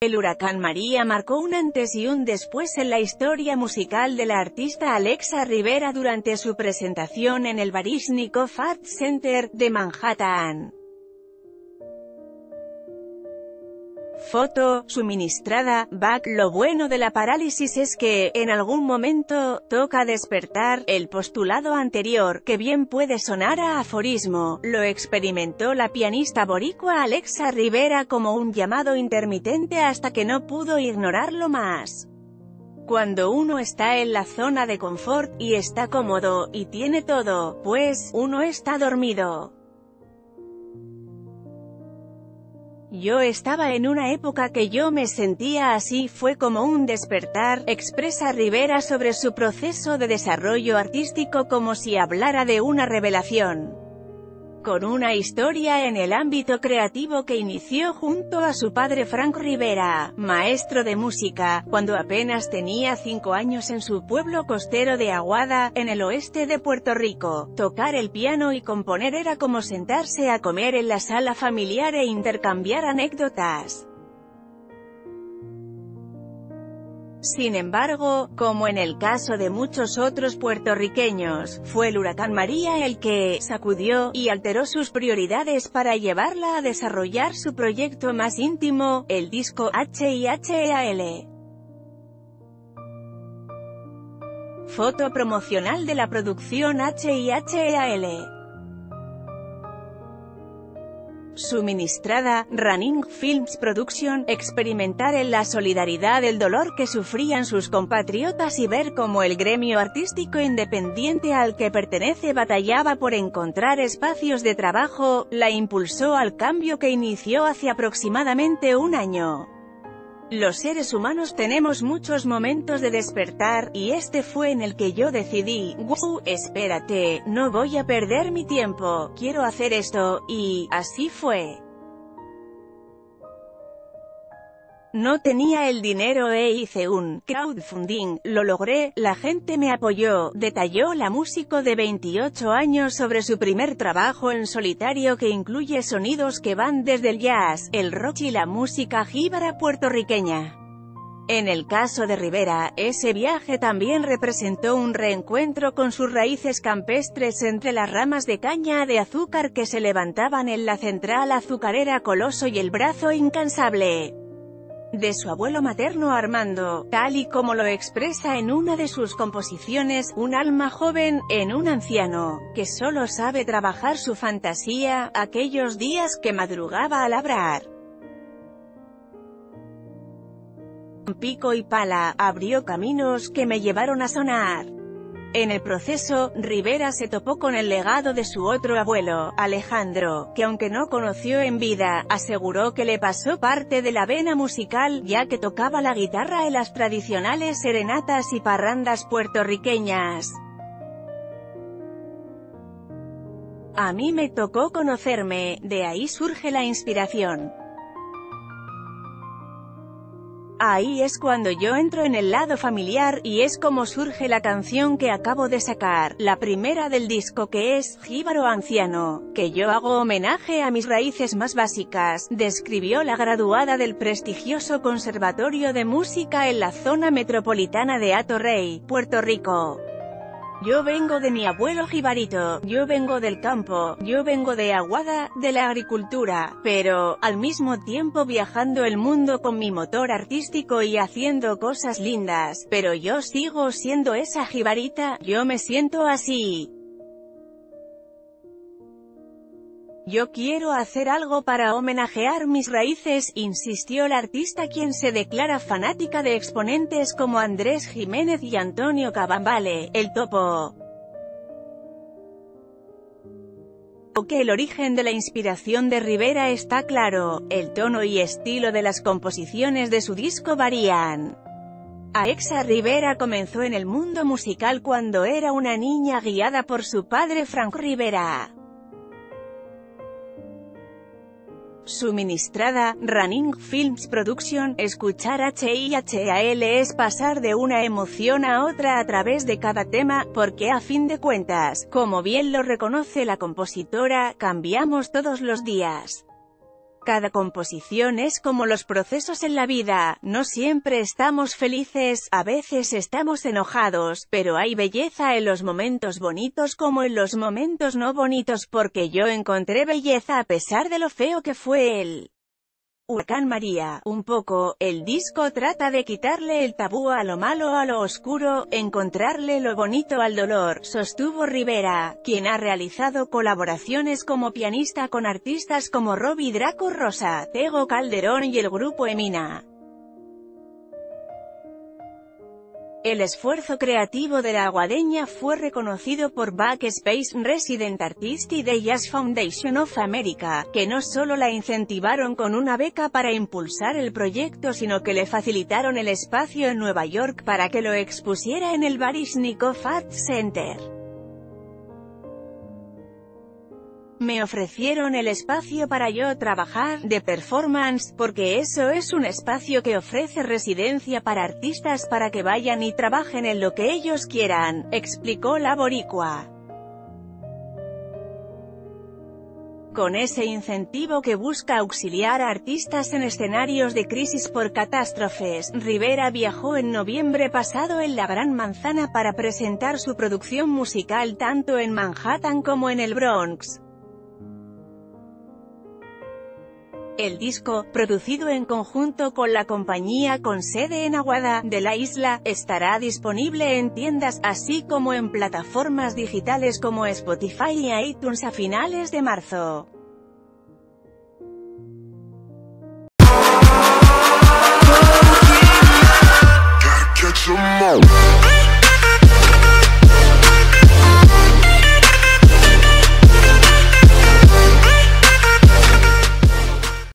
El huracán María marcó un antes y un después en la historia musical de la artista Alexa Rivera durante su presentación en el Baryshnikov Art Center, de Manhattan. Foto, suministrada, back. Lo bueno de la parálisis es que, en algún momento, toca despertar, el postulado anterior, que bien puede sonar a aforismo, lo experimentó la pianista boricua Alexa Rivera como un llamado intermitente hasta que no pudo ignorarlo más. Cuando uno está en la zona de confort, y está cómodo, y tiene todo, pues, uno está dormido. Yo estaba en una época que yo me sentía así, fue como un despertar, expresa Rivera sobre su proceso de desarrollo artístico como si hablara de una revelación con una historia en el ámbito creativo que inició junto a su padre Frank Rivera, maestro de música, cuando apenas tenía cinco años en su pueblo costero de Aguada, en el oeste de Puerto Rico. Tocar el piano y componer era como sentarse a comer en la sala familiar e intercambiar anécdotas. Sin embargo, como en el caso de muchos otros puertorriqueños, fue el huracán María el que sacudió y alteró sus prioridades para llevarla a desarrollar su proyecto más íntimo, el disco HIHEAL. Foto promocional de la producción HIHEAL. Suministrada, Running Films Production, experimentar en la solidaridad el dolor que sufrían sus compatriotas y ver cómo el gremio artístico independiente al que pertenece batallaba por encontrar espacios de trabajo, la impulsó al cambio que inició hace aproximadamente un año. Los seres humanos tenemos muchos momentos de despertar, y este fue en el que yo decidí, wow, espérate, no voy a perder mi tiempo, quiero hacer esto, y, así fue. No tenía el dinero e hice un crowdfunding, lo logré, la gente me apoyó, detalló la músico de 28 años sobre su primer trabajo en solitario que incluye sonidos que van desde el jazz, el rock y la música jíbara puertorriqueña. En el caso de Rivera, ese viaje también representó un reencuentro con sus raíces campestres entre las ramas de caña de azúcar que se levantaban en la central azucarera Coloso y el brazo incansable de su abuelo materno Armando, tal y como lo expresa en una de sus composiciones, un alma joven, en un anciano, que solo sabe trabajar su fantasía, aquellos días que madrugaba a labrar. Pico y pala, abrió caminos que me llevaron a sonar. En el proceso, Rivera se topó con el legado de su otro abuelo, Alejandro, que aunque no conoció en vida, aseguró que le pasó parte de la vena musical, ya que tocaba la guitarra en las tradicionales serenatas y parrandas puertorriqueñas. A mí me tocó conocerme, de ahí surge la inspiración. Ahí es cuando yo entro en el lado familiar, y es como surge la canción que acabo de sacar, la primera del disco que es, Jíbaro Anciano, que yo hago homenaje a mis raíces más básicas, describió la graduada del prestigioso Conservatorio de Música en la zona metropolitana de Ato Rey, Puerto Rico. Yo vengo de mi abuelo jibarito, yo vengo del campo, yo vengo de Aguada, de la agricultura, pero, al mismo tiempo viajando el mundo con mi motor artístico y haciendo cosas lindas, pero yo sigo siendo esa jibarita, yo me siento así. Yo quiero hacer algo para homenajear mis raíces, insistió la artista quien se declara fanática de exponentes como Andrés Jiménez y Antonio Cabambale, el topo. que el origen de la inspiración de Rivera está claro, el tono y estilo de las composiciones de su disco varían. Aexa Rivera comenzó en el mundo musical cuando era una niña guiada por su padre Franco Rivera. Suministrada, Running Films Production, escuchar HIHAL es pasar de una emoción a otra a través de cada tema, porque a fin de cuentas, como bien lo reconoce la compositora, cambiamos todos los días. Cada composición es como los procesos en la vida, no siempre estamos felices, a veces estamos enojados, pero hay belleza en los momentos bonitos como en los momentos no bonitos porque yo encontré belleza a pesar de lo feo que fue él. Huracán María, un poco, el disco trata de quitarle el tabú a lo malo a lo oscuro, encontrarle lo bonito al dolor, sostuvo Rivera, quien ha realizado colaboraciones como pianista con artistas como Robbie Draco Rosa, Tego Calderón y el grupo Emina. El esfuerzo creativo de la aguadeña fue reconocido por Backspace Resident Artist y The Jazz Foundation of America, que no solo la incentivaron con una beca para impulsar el proyecto sino que le facilitaron el espacio en Nueva York para que lo expusiera en el Baryshnikov Art Center. Me ofrecieron el espacio para yo trabajar, de performance, porque eso es un espacio que ofrece residencia para artistas para que vayan y trabajen en lo que ellos quieran, explicó la boricua. Con ese incentivo que busca auxiliar a artistas en escenarios de crisis por catástrofes, Rivera viajó en noviembre pasado en la Gran Manzana para presentar su producción musical tanto en Manhattan como en el Bronx. El disco, producido en conjunto con la compañía con sede en Aguada, de la isla, estará disponible en tiendas, así como en plataformas digitales como Spotify y iTunes a finales de marzo.